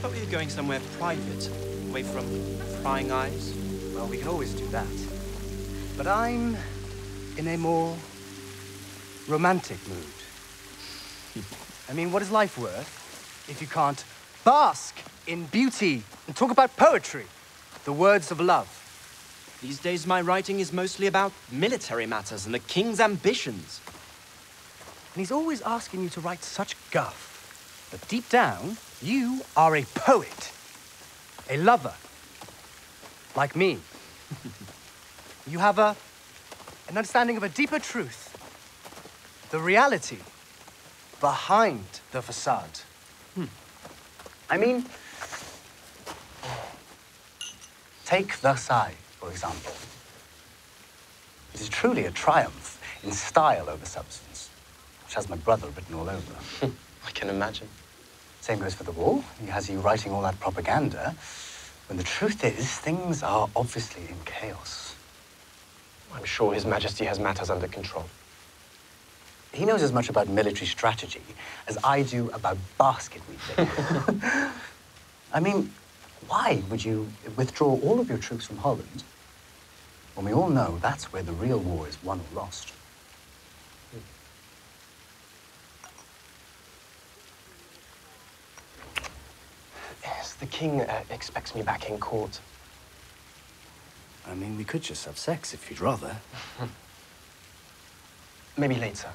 I thought we were going somewhere private, away from prying eyes. Well, we can always do that. But I'm in a more romantic mood. I mean, what is life worth if you can't bask in beauty and talk about poetry, the words of love? These days, my writing is mostly about military matters and the king's ambitions. And he's always asking you to write such guff. But deep down, you are a poet, a lover, like me. you have a, an understanding of a deeper truth, the reality behind the facade. Hmm. I mean, take Versailles, for example. It is truly a triumph in style over substance, which has my brother written all over. I can imagine. Same goes for the wall. He has you writing all that propaganda, when the truth is, things are obviously in chaos. I'm sure His Majesty has matters under control. He knows as much about military strategy as I do about basket weaving. I mean, why would you withdraw all of your troops from Holland when we all know that's where the real war is won or lost? The king uh, expects me back in court. I mean, we could just have sex if you'd rather. Maybe later.